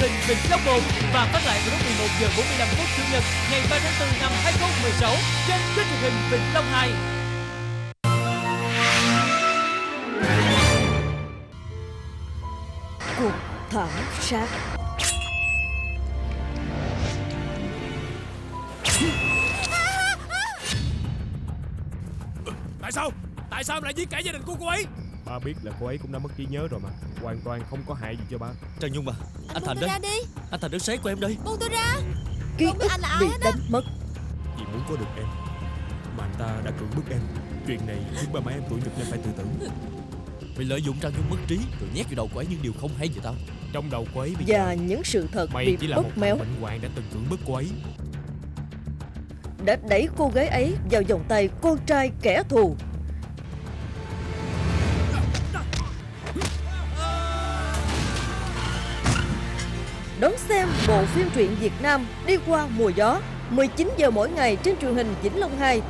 hình Vĩnh Long 1 và phát lại vào lúc 11 giờ 45 phút chủ nhật ngày 3 tháng 4 năm 2016 trên kênh truyền hình Vĩnh Long 2. Cuộc thảm sát Tại sao? Tại sao em lại giết cả gia đình của cô ấy? Ba biết là cô ấy cũng đã mất trí nhớ rồi mà. Hoàn toàn không có hại gì cho ba. Trang Nhung à Anh Buông Thành tôi đây ra đi. Anh Thành đứng sáng của em đây Buông tôi ra. Ký Không biết ức anh là ai bị đánh mất. Vì muốn có được em Mà anh ta đã cưỡng bức em. Chuyện này khiến ba má em tuổi nhục nên phải tự tử. Mày lợi dụng Trang Nhung mất trí Rồi nhét vào đầu cô ấy những điều không hay về tao. Trong đầu cô ấy bây giờ Và những sự thật Mày bị chỉ là một bóp thằng méo. bệnh hoạn đã từng cưỡng bức cô ấy. Đã đẩy cô gái ấy vào vòng tay con trai kẻ thù Đón xem bộ phim truyện Việt Nam đi qua mùa gió 19 giờ mỗi ngày trên truyền hình Vĩnh Long 2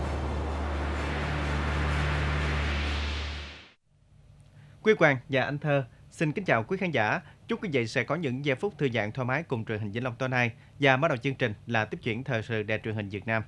Quý Quang và anh Thơ, xin kính chào quý khán giả. Chúc quý vị sẽ có những giây phút thư giãn thoải mái cùng truyền hình Vĩnh Long tối nay. Và mở đầu chương trình là tiếp chuyển thời sự đài truyền hình Việt Nam.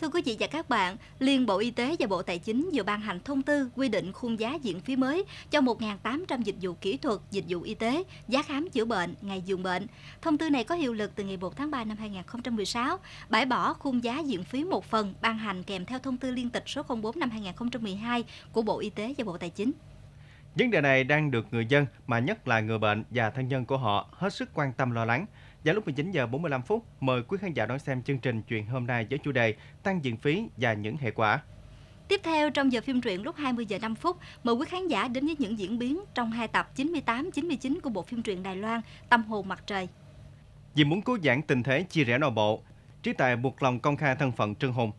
Thưa quý vị và các bạn, Liên Bộ Y tế và Bộ Tài chính vừa ban hành thông tư quy định khung giá diện phí mới cho 1.800 dịch vụ kỹ thuật, dịch vụ y tế, giá khám chữa bệnh, ngày dường bệnh. Thông tư này có hiệu lực từ ngày 1 tháng 3 năm 2016, bãi bỏ khung giá diện phí một phần ban hành kèm theo thông tư liên tịch số 04 năm 2012 của Bộ Y tế và Bộ Tài chính. Vấn đề này đang được người dân, mà nhất là người bệnh và thân nhân của họ hết sức quan tâm lo lắng. Vào lúc 19 giờ 45 phút, mời quý khán giả đón xem chương trình chuyện hôm nay với chủ đề tăng viện phí và những hệ quả. Tiếp theo trong giờ phim truyện lúc 20 giờ 5 phút, mời quý khán giả đến với những diễn biến trong hai tập 98 99 của bộ phim truyện Đài Loan Tâm hồn mặt trời. Vì muốn cứu vãn tình thế chia rẽ nội bộ, trí tài buộc lòng công khai thân phận Trương Hùng.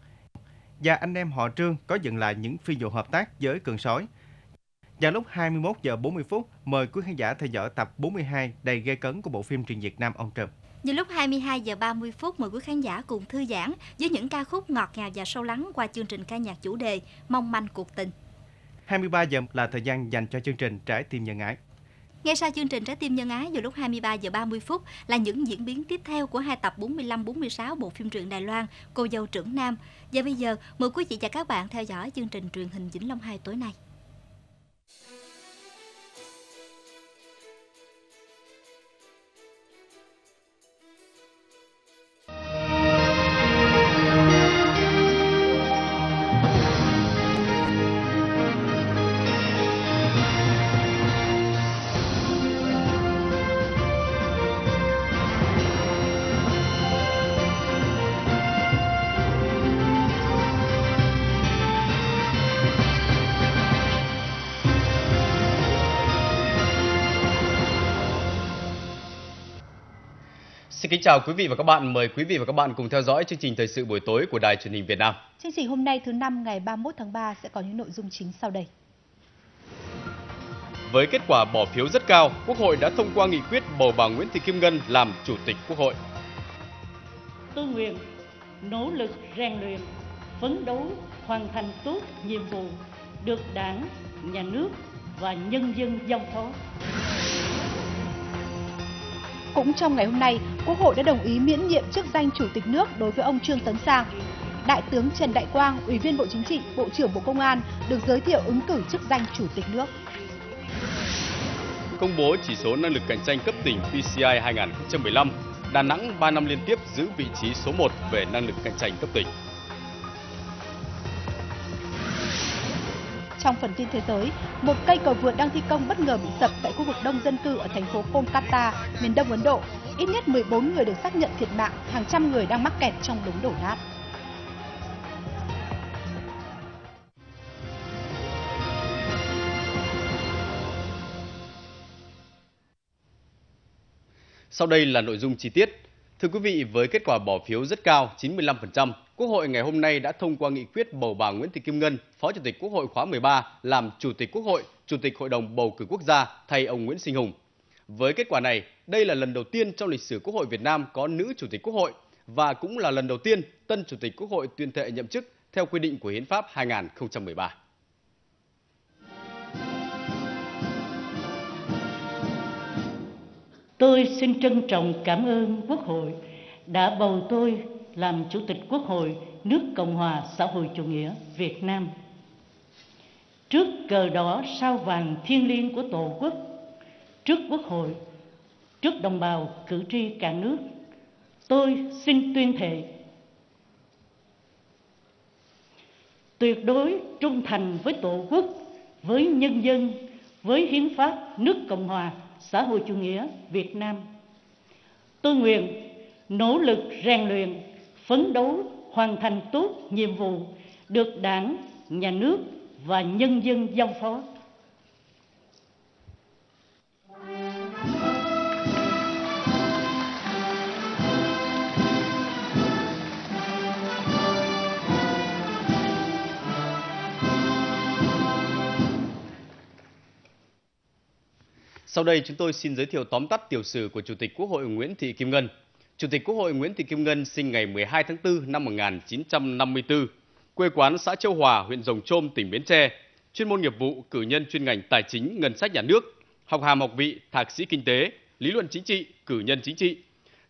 Và anh em họ Trương có dựng lại những phi vụ hợp tác với cường sói. Vào lúc 21 giờ 40 phút, mời quý khán giả theo dõi tập 42 đầy gây cấn của bộ phim truyền Việt Nam Ông Trùm. Vào lúc 22 giờ 30 phút, mời quý khán giả cùng thư giãn với những ca khúc ngọt ngào và sâu lắng qua chương trình ca nhạc chủ đề Mong manh cuộc tình. 23 giờ là thời gian dành cho chương trình Trái tim nhân ái. Ngay sau chương trình Trái tim nhân ái vào lúc 23 giờ 30 phút là những diễn biến tiếp theo của hai tập 45 46 bộ phim truyện Đài Loan Cô dâu trưởng nam. Và bây giờ mời quý vị và các bạn theo dõi chương trình truyền hình Vĩnh Long 2 tối nay. Xin kính chào quý vị và các bạn. Mời quý vị và các bạn cùng theo dõi chương trình thời sự buổi tối của Đài truyền hình Việt Nam. Chương trình hôm nay thứ năm ngày 31 tháng 3 sẽ có những nội dung chính sau đây. Với kết quả bỏ phiếu rất cao, Quốc hội đã thông qua nghị quyết bầu bà Nguyễn Thị Kim Ngân làm Chủ tịch Quốc hội. Tôi nguyện nỗ lực rèn luyện, phấn đấu hoàn thành tốt nhiệm vụ được Đảng, Nhà nước và nhân dân giao phó. Cũng trong ngày hôm nay, Quốc hội đã đồng ý miễn nhiệm chức danh Chủ tịch nước đối với ông Trương Tấn Sang. Đại tướng Trần Đại Quang, Ủy viên Bộ Chính trị, Bộ trưởng Bộ Công an được giới thiệu ứng cử chức danh Chủ tịch nước. Công bố chỉ số năng lực cạnh tranh cấp tỉnh PCI 2015, Đà Nẵng 3 năm liên tiếp giữ vị trí số 1 về năng lực cạnh tranh cấp tỉnh. Trong phần tin thế giới, một cây cầu vượt đang thi công bất ngờ bị sập tại khu vực đông dân cư ở thành phố Kolkata, miền đông Ấn Độ. Ít nhất 14 người được xác nhận thiệt mạng, hàng trăm người đang mắc kẹt trong đống đổ nát. Sau đây là nội dung chi tiết. Thưa quý vị, với kết quả bỏ phiếu rất cao, 95%, Quốc hội ngày hôm nay đã thông qua nghị quyết bầu bà Nguyễn Thị Kim Ngân, Phó Chủ tịch Quốc hội khóa 13, làm Chủ tịch Quốc hội, Chủ tịch Hội đồng Bầu cử Quốc gia thay ông Nguyễn Sinh Hùng. Với kết quả này, đây là lần đầu tiên trong lịch sử Quốc hội Việt Nam có nữ Chủ tịch Quốc hội và cũng là lần đầu tiên tân Chủ tịch Quốc hội tuyên thệ nhậm chức theo quy định của Hiến pháp 2013. Tôi xin trân trọng cảm ơn Quốc hội đã bầu tôi làm Chủ tịch Quốc hội nước Cộng hòa xã hội chủ nghĩa Việt Nam. Trước cờ đỏ sao vàng thiêng liêng của Tổ quốc, trước Quốc hội, trước đồng bào cử tri cả nước, tôi xin tuyên thệ tuyệt đối trung thành với Tổ quốc, với nhân dân, với hiến pháp nước Cộng hòa xã hội chủ nghĩa Việt Nam. Tôi nguyện nỗ lực rèn luyện, phấn đấu hoàn thành tốt nhiệm vụ được Đảng, Nhà nước và nhân dân giao phó. Sau đây chúng tôi xin giới thiệu tóm tắt tiểu sử của Chủ tịch Quốc hội Nguyễn Thị Kim Ngân. Chủ tịch Quốc hội Nguyễn Thị Kim Ngân sinh ngày 12 tháng 4 năm 1954, quê quán xã Châu Hòa, huyện Rồng Trôm, tỉnh Bến Tre. Chuyên môn nghiệp vụ cử nhân chuyên ngành tài chính, ngân sách nhà nước, học hàm học vị thạc sĩ kinh tế, lý luận chính trị, cử nhân chính trị.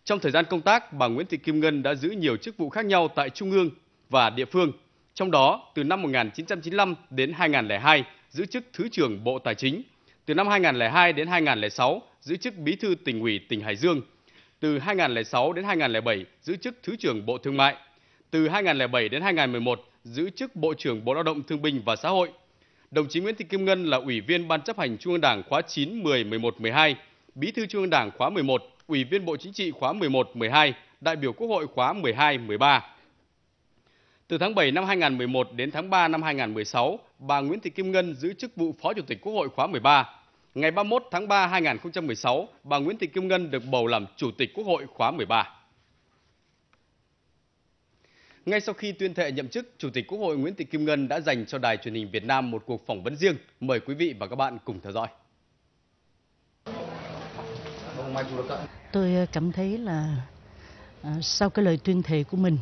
Trong thời gian công tác, bà Nguyễn Thị Kim Ngân đã giữ nhiều chức vụ khác nhau tại trung ương và địa phương. Trong đó, từ năm 1995 đến 2002, giữ chức Thứ trưởng Bộ Tài chính. Từ năm 2002 đến 2006, giữ chức Bí thư tỉnh ủy tỉnh Hải Dương. Từ 2006 đến 2007, giữ chức Thứ trưởng Bộ Thương mại. Từ 2007 đến 2011, giữ chức Bộ trưởng Bộ Lao động Thương binh và Xã hội. Đồng chí Nguyễn Thị Kim Ngân là Ủy viên Ban chấp hành Trung ương Đảng khóa 9, 10, 11, 12, Bí thư Trung ương Đảng khóa 11, Ủy viên Bộ Chính trị khóa 11, 12, đại biểu Quốc hội khóa 12, 13. Từ tháng 7 năm 2011 đến tháng 3 năm 2016, bà Nguyễn Thị Kim Ngân giữ chức vụ Phó Chủ tịch Quốc hội khóa 13. Ngày 31 tháng 3 2016, bà Nguyễn Thị Kim Ngân được bầu làm Chủ tịch Quốc hội khóa 13. Ngay sau khi tuyên thệ nhậm chức, Chủ tịch Quốc hội Nguyễn Thị Kim Ngân đã dành cho Đài truyền hình Việt Nam một cuộc phỏng vấn riêng. Mời quý vị và các bạn cùng theo dõi. Tôi ờ, cảm thấy là à, sau cái lời tuyên thệ của mình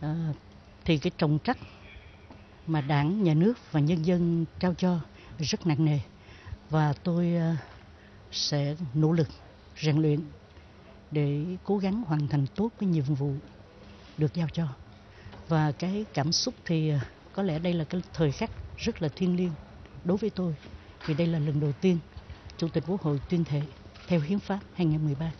à, thì cái trọng trách mà Đảng, Nhà nước và nhân dân trao cho rất nặng nề và tôi ờ, sẽ nỗ lực rèn luyện để cố gắng hoàn thành tốt cái nhiệm vụ được giao cho và cái cảm xúc thì ờ, có lẽ đây là cái thời khắc rất là thiêng liêng đối với tôi, vì đây là lần đầu tiên Chủ tịch Quốc hội tuyên thệ theo Hiến pháp 2013.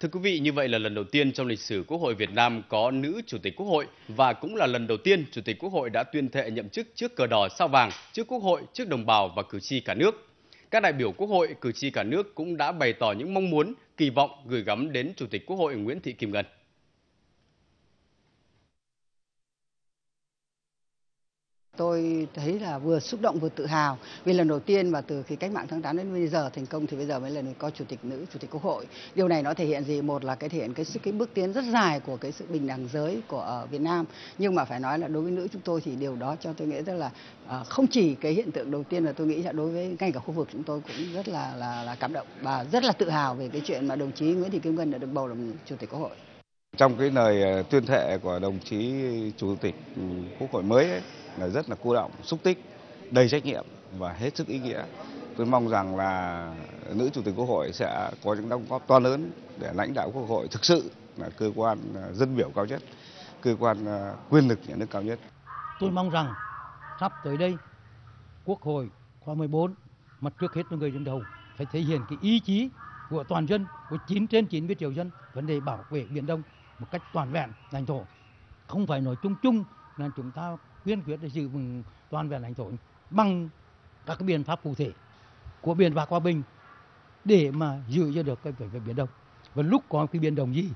Thưa quý vị, như vậy là lần đầu tiên trong lịch sử Quốc hội Việt Nam có nữ Chủ tịch Quốc hội và cũng là lần đầu tiên Chủ tịch Quốc hội đã tuyên thệ nhậm chức trước cờ đỏ sao vàng, trước Quốc hội, trước đồng bào và cử tri cả nước. Các đại biểu Quốc hội, cử tri cả nước cũng đã bày tỏ những mong muốn, kỳ vọng gửi gắm đến Chủ tịch Quốc hội Nguyễn Thị Kim Ngân. Tôi thấy là vừa xúc động vừa tự hào vì lần đầu tiên mà từ khi cách mạng tháng 8 đến bây giờ thành công thì bây giờ mới lần có chủ tịch nữ, chủ tịch quốc hội. Điều này nó thể hiện gì? Một là cái thể hiện cái cái bước tiến rất dài của cái sự bình đẳng giới của ở Việt Nam. Nhưng mà phải nói là đối với nữ chúng tôi thì điều đó cho tôi nghĩ rất là uh, không chỉ cái hiện tượng đầu tiên là tôi nghĩ là đối với ngay cả khu vực chúng tôi cũng rất là là là cảm động và rất là tự hào về cái chuyện mà đồng chí Nguyễn Thị Kim Ngân đã được bầu làm chủ tịch quốc hội. Trong cái lời ờ, tuyên thệ của đồng chí chủ tịch ừ, quốc hội mới ấy, là rất là cô động, xúc tích, đầy trách nhiệm và hết sức ý nghĩa. Tôi mong rằng là nữ chủ tịch quốc hội sẽ có những đóng góp to lớn để lãnh đạo quốc hội thực sự là cơ quan à, dân biểu cao nhất, cơ quan à, quyền lực nhà nước cao nhất. Tôi mong rằng sắp tới đây quốc hội khóa 14 mà trước hết là người dân đầu phải thể hiện cái ý chí của toàn dân của 9 trên 90 triệu dân vấn đề bảo vệ biển Đông một cách toàn vẹn lãnh thổ không phải nói chung chung là chúng ta kiên quyết để giữ vững toàn vẹn lãnh thổ bằng các biện pháp cụ thể của biển và hòa bình để mà giữ cho được cái, về, biển đông. Và lúc có cái biển đông gì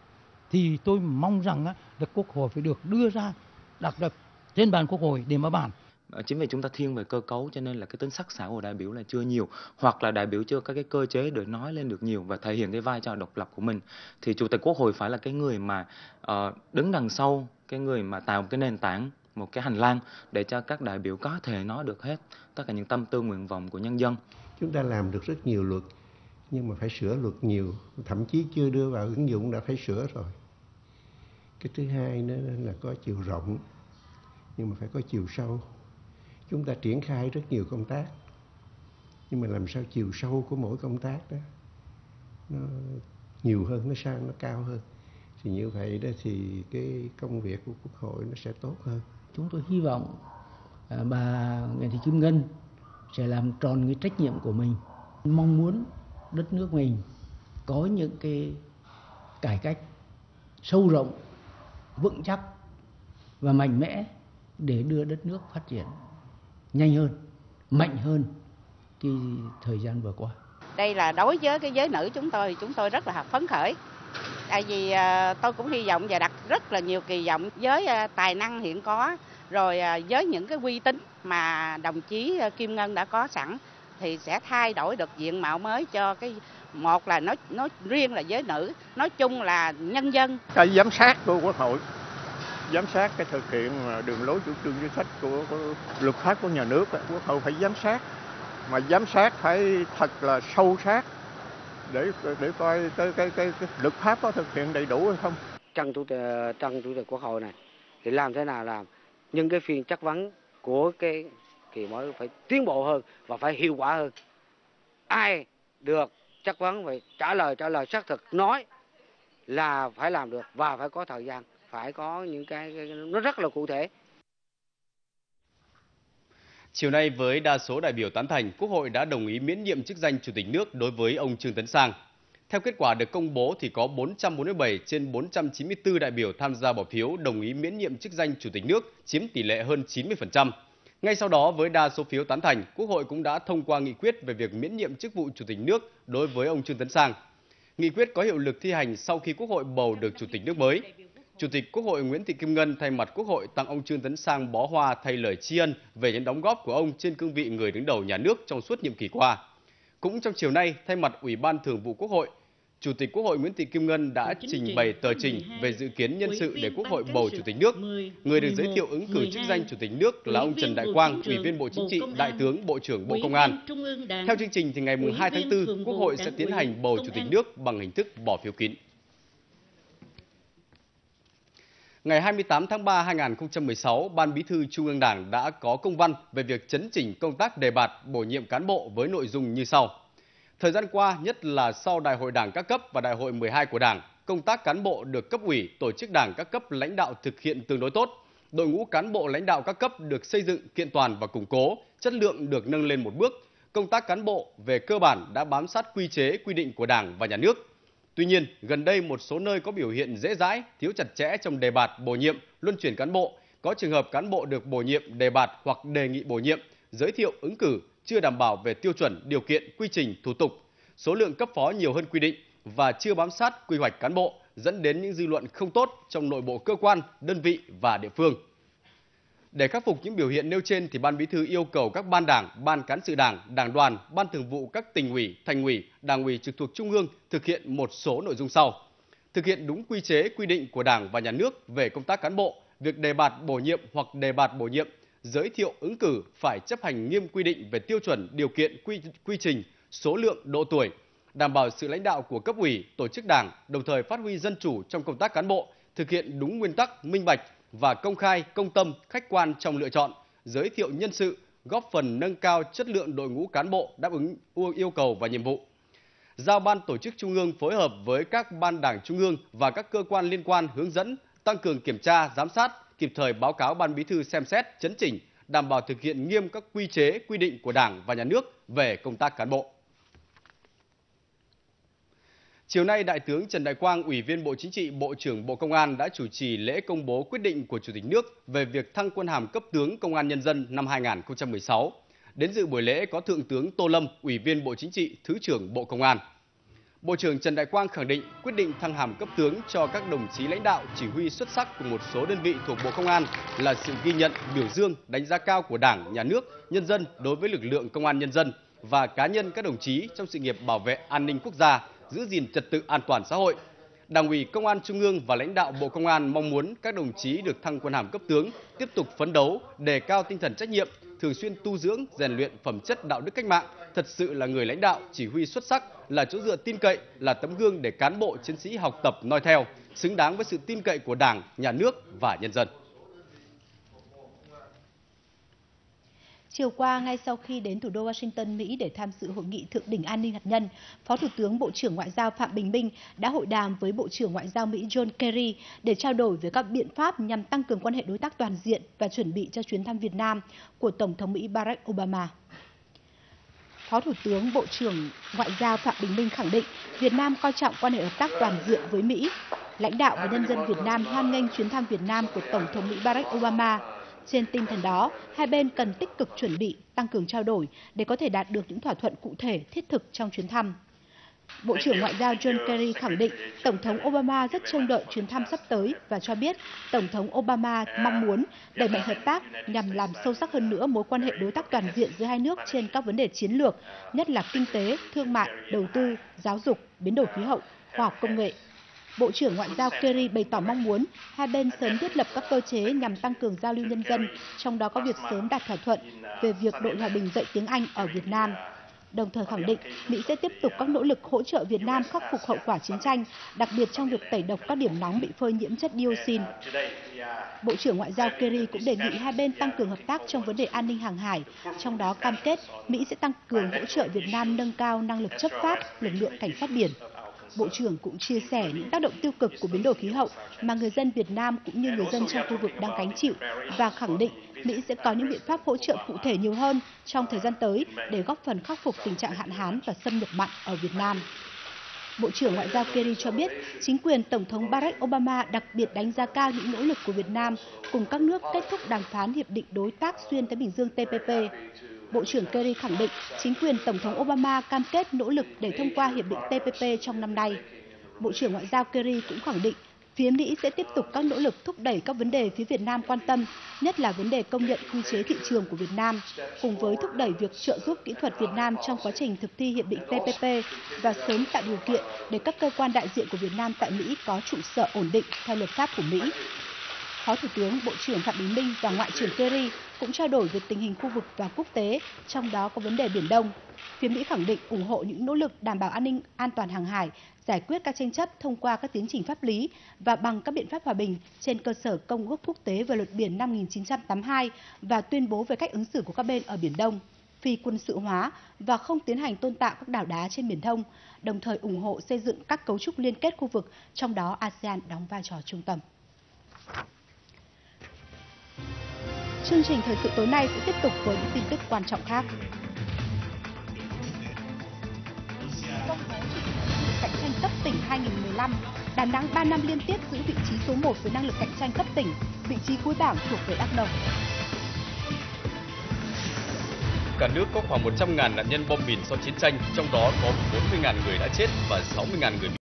thì tôi mong rằng á, là quốc hội phải được đưa ra đặt được trên bàn quốc hội để mà bàn. Ờ, chính vì chúng ta thiên về cơ cấu cho nên là cái tính sắc sảo của đại biểu là chưa nhiều hoặc là đại biểu chưa có cái cơ chế để nói lên được nhiều và thể hiện cái vai trò độc lập của mình thì chủ tịch quốc hội phải là cái người mà uh, đứng đằng sau cái người mà tạo cái nền tảng một cái hành lang để cho các đại biểu có thể nói được hết tất cả những tâm tư nguyện vọng của nhân dân. Chúng ta làm được rất nhiều luật nhưng mà phải sửa luật nhiều, thậm chí chưa đưa vào ứng dụng đã phải sửa rồi. Cái thứ hai nữa là có chiều rộng nhưng mà phải có chiều sâu. Chúng ta triển khai rất nhiều công tác nhưng mà làm sao chiều sâu của mỗi công tác đó nó nhiều hơn nó sang nó cao hơn thì như vậy đó thì cái công việc của quốc hội nó sẽ tốt hơn chúng tôi hy vọng à, bà Nguyễn Thị Kim Ngân sẽ làm tròn cái trách nhiệm của mình. Mong muốn đất nước mình có những cái cải cách sâu rộng, vững chắc và mạnh mẽ để đưa đất nước phát triển nhanh hơn, mạnh hơn cái thời gian vừa qua. Đây là đối với cái giới nữ chúng tôi chúng tôi rất là phấn khởi tại vì à, tôi cũng hy vọng và đặt rất là nhiều kỳ vọng với à, tài năng hiện có rồi à, với những cái uy tín mà đồng chí Kim Ngân đã có sẵn thì sẽ thay đổi được diện mạo mới cho cái một là nói nói riêng là giới nữ nói chung là nhân dân. Cái giám sát của quốc hội giám sát cái thực hiện đường lối chủ trương chính sách của, của luật pháp của nhà nước quốc hội phải giám sát. Mà giám sát phải thật là sâu sát để để coi cái cái cái, cái luật pháp có thực hiện đầy đủ hay không. Trong chủ ờ, trong chủ tịch quốc hội này thì làm thế nào làm? Nhưng cái phiên chất vấn của cái kỳ mới phải tiến bộ hơn và phải hiệu quả hơn. Ai được chất vấn phải trả lời trả lời xác thực nói là phải làm được và phải có thời gian phải có những cái, cái nó rất là cụ thể. Chiều nay với đa số đại biểu tán thành, Quốc hội đã đồng ý miễn nhiệm chức danh Chủ tịch nước đối với ông Trương Tấn Sang. Theo kết quả được công bố thì có 447 trên 494 đại biểu tham gia bỏ phiếu đồng ý miễn nhiệm chức danh Chủ tịch nước, chiếm tỷ lệ hơn 90%. Ngay sau đó với đa số phiếu tán thành, Quốc hội cũng đã thông qua nghị quyết về việc miễn nhiệm chức vụ Chủ tịch nước đối với ông Trương Tấn Sang. Nghị quyết có hiệu lực thi hành sau khi Quốc hội bầu được Chủ tịch nước mới. Chủ tịch Quốc hội Nguyễn Thị Kim Ngân thay mặt Quốc hội tặng ông Trương Tấn Sang bó hoa thay lời tri ân về những đóng góp của ông trên cương vị người đứng đầu nhà nước trong suốt nhiệm kỳ qua. Cũng trong chiều nay, thay mặt Ủy ban Thường vụ Quốc hội, Chủ tịch Quốc hội Nguyễn Thị Kim Ngân đã trình bày tờ trình về dự kiến nhân sự để Quốc hội bầu Chủ tịch nước. Người được giới thiệu ứng cử chức danh Chủ tịch nước là ông Trần Đại Quang, Ủy viên Bộ Chính trị, Đại tướng, Bộ trưởng Bộ Công an. Theo chương trình thì ngày 2 tháng 4, Quốc hội sẽ tiến hành bầu Chủ tịch nước bằng hình thức bỏ phiếu kín. Ngày 28 tháng 3 2016, Ban Bí thư Trung ương Đảng đã có công văn về việc chấn chỉnh công tác đề bạt bổ nhiệm cán bộ với nội dung như sau. Thời gian qua, nhất là sau Đại hội Đảng các cấp và Đại hội 12 của Đảng, công tác cán bộ được cấp ủy, tổ chức Đảng các cấp lãnh đạo thực hiện tương đối tốt. Đội ngũ cán bộ lãnh đạo các cấp được xây dựng kiện toàn và củng cố, chất lượng được nâng lên một bước. Công tác cán bộ về cơ bản đã bám sát quy chế, quy định của Đảng và Nhà nước, Tuy nhiên, gần đây một số nơi có biểu hiện dễ dãi, thiếu chặt chẽ trong đề bạt bổ nhiệm, luân chuyển cán bộ, có trường hợp cán bộ được bổ nhiệm, đề bạt hoặc đề nghị bổ nhiệm, giới thiệu ứng cử chưa đảm bảo về tiêu chuẩn, điều kiện, quy trình, thủ tục, số lượng cấp phó nhiều hơn quy định và chưa bám sát quy hoạch cán bộ, dẫn đến những dư luận không tốt trong nội bộ cơ quan, đơn vị và địa phương. Để khắc phục những biểu hiện nêu trên thì Ban Bí thư yêu cầu các ban đảng, ban cán sự đảng, đảng đoàn, ban thường vụ các tỉnh ủy, thành ủy, đảng ủy trực thuộc trung ương thực hiện một số nội dung sau. Thực hiện đúng quy chế quy định của Đảng và Nhà nước về công tác cán bộ, việc đề bạt bổ nhiệm hoặc đề bạt bổ nhiệm, giới thiệu ứng cử phải chấp hành nghiêm quy định về tiêu chuẩn, điều kiện, quy, quy trình, số lượng, độ tuổi, đảm bảo sự lãnh đạo của cấp ủy, tổ chức đảng, đồng thời phát huy dân chủ trong công tác cán bộ, thực hiện đúng nguyên tắc minh bạch, và công khai, công tâm, khách quan trong lựa chọn, giới thiệu nhân sự, góp phần nâng cao chất lượng đội ngũ cán bộ đáp ứng yêu cầu và nhiệm vụ. Giao ban tổ chức trung ương phối hợp với các ban đảng trung ương và các cơ quan liên quan hướng dẫn, tăng cường kiểm tra, giám sát, kịp thời báo cáo ban bí thư xem xét, chấn chỉnh, đảm bảo thực hiện nghiêm các quy chế, quy định của Đảng và Nhà nước về công tác cán bộ. Chiều nay, Đại tướng Trần Đại Quang, Ủy viên Bộ Chính trị, Bộ trưởng Bộ Công an đã chủ trì lễ công bố quyết định của Chủ tịch nước về việc thăng quân hàm cấp tướng Công an Nhân dân năm 2016. Đến dự buổi lễ có Thượng tướng Tô Lâm, Ủy viên Bộ Chính trị, Thứ trưởng Bộ Công an. Bộ trưởng Trần Đại Quang khẳng định quyết định thăng hàm cấp tướng cho các đồng chí lãnh đạo chỉ huy xuất sắc của một số đơn vị thuộc Bộ Công an là sự ghi nhận, biểu dương, đánh giá cao của Đảng, Nhà nước, nhân dân đối với lực lượng Công an Nhân dân và cá nhân các đồng chí trong sự nghiệp bảo vệ an ninh quốc gia, giữ gìn trật tự an toàn xã hội. Đảng ủy Công an Trung ương và lãnh đạo Bộ Công an mong muốn các đồng chí được thăng quân hàm cấp tướng tiếp tục phấn đấu, đề cao tinh thần trách nhiệm, thường xuyên tu dưỡng, rèn luyện phẩm chất đạo đức cách mạng, thật sự là người lãnh đạo, chỉ huy xuất sắc, là chỗ dựa tin cậy, là tấm gương để cán bộ chiến sĩ học tập noi theo, xứng đáng với sự tin cậy của Đảng, Nhà nước và nhân dân. Chiều qua, ngay sau khi đến thủ đô Washington, Mỹ để tham dự hội nghị thượng đỉnh an ninh hạt nhân, Phó Thủ tướng Bộ trưởng Ngoại giao Phạm Bình Minh đã hội đàm với Bộ trưởng Ngoại giao Mỹ John Kerry để trao đổi về các biện pháp nhằm tăng cường quan hệ đối tác toàn diện và chuẩn bị cho chuyến thăm Việt Nam của Tổng thống Mỹ Barack Obama. Phó Thủ tướng Bộ trưởng Ngoại giao Phạm Bình Minh khẳng định Việt Nam coi trọng quan hệ hợp tác toàn diện với Mỹ. Lãnh đạo và nhân dân Việt Nam hoan nghênh chuyến thăm Việt Nam của Tổng thống Mỹ Barack Obama. Trên tinh thần đó, hai bên cần tích cực chuẩn bị, tăng cường trao đổi để có thể đạt được những thỏa thuận cụ thể thiết thực trong chuyến thăm. Bộ trưởng Ngoại giao John Kerry khẳng định Tổng thống Obama rất trông đợi chuyến thăm sắp tới và cho biết Tổng thống Obama mong muốn đẩy mạnh hợp tác nhằm làm sâu sắc hơn nữa mối quan hệ đối tác toàn diện giữa hai nước trên các vấn đề chiến lược, nhất là kinh tế, thương mại, đầu tư, giáo dục, biến đổi khí hậu, khoa học công nghệ. Bộ trưởng Ngoại giao Kerry bày tỏ mong muốn hai bên sớm thiết lập các cơ chế nhằm tăng cường giao lưu nhân dân, trong đó có việc sớm đạt thỏa thuận về việc đội hòa bình dạy tiếng Anh ở Việt Nam đồng thời khẳng định Mỹ sẽ tiếp tục các nỗ lực hỗ trợ Việt Nam khắc phục hậu quả chiến tranh, đặc biệt trong việc tẩy độc các điểm nóng bị phơi nhiễm chất dioxin. Bộ trưởng Ngoại giao Kerry cũng đề nghị hai bên tăng cường hợp tác trong vấn đề an ninh hàng hải, trong đó cam kết Mỹ sẽ tăng cường hỗ trợ Việt Nam nâng cao năng lực chấp pháp, lực lượng cảnh sát biển. Bộ trưởng cũng chia sẻ những tác động tiêu cực của biến đổi khí hậu mà người dân Việt Nam cũng như người dân trong khu vực đang gánh chịu và khẳng định Mỹ sẽ có những biện pháp hỗ trợ cụ thể nhiều hơn trong thời gian tới để góp phần khắc phục tình trạng hạn hán và xâm nhập mặn ở Việt Nam. Bộ trưởng Ngoại giao Kerry cho biết, chính quyền Tổng thống Barack Obama đặc biệt đánh giá cao những nỗ lực của Việt Nam cùng các nước kết thúc đàm phán Hiệp định Đối tác Xuyên Thái Bình Dương TPP. Bộ trưởng Kerry khẳng định chính quyền Tổng thống Obama cam kết nỗ lực để thông qua Hiệp định TPP trong năm nay. Bộ trưởng Ngoại giao Kerry cũng khẳng định phía Mỹ sẽ tiếp tục các nỗ lực thúc đẩy các vấn đề phía Việt Nam quan tâm, nhất là vấn đề công nhận quy chế thị trường của Việt Nam, cùng với thúc đẩy việc trợ giúp kỹ thuật Việt Nam trong quá trình thực thi hiệp định TPP và sớm tạo điều kiện để các cơ quan đại diện của Việt Nam tại Mỹ có trụ sở ổn định theo luật pháp của Mỹ. Phó Thủ tướng Bộ trưởng Phạm Bình Minh và Ngoại trưởng Kerry cũng trao đổi về tình hình khu vực và quốc tế, trong đó có vấn đề Biển Đông. Phía Mỹ khẳng định ủng hộ những nỗ lực đảm bảo an ninh an toàn hàng hải, giải quyết các tranh chấp thông qua các tiến trình pháp lý và bằng các biện pháp hòa bình trên cơ sở Công ước Quốc tế về luật biển năm 1982 và tuyên bố về cách ứng xử của các bên ở Biển Đông phi quân sự hóa và không tiến hành tôn tạo các đảo đá trên Biển Đông, đồng thời ủng hộ xây dựng các cấu trúc liên kết khu vực, trong đó ASEAN đóng vai trò trung tâm. Chương trình thời sự tối nay sẽ tiếp tục với những tin tức quan trọng khác. cạnh tranh cấp tỉnh 2015, Đà Nẵng 3 năm liên tiếp giữ vị trí số 1 với năng lực cạnh tranh cấp tỉnh, vị trí cuối bảng thuộc về Đắk Nông. Cả nước có khoảng 100.000 nạn nhân bom mìn sau chiến tranh, trong đó có 40.000 người đã chết và 60.000 người bị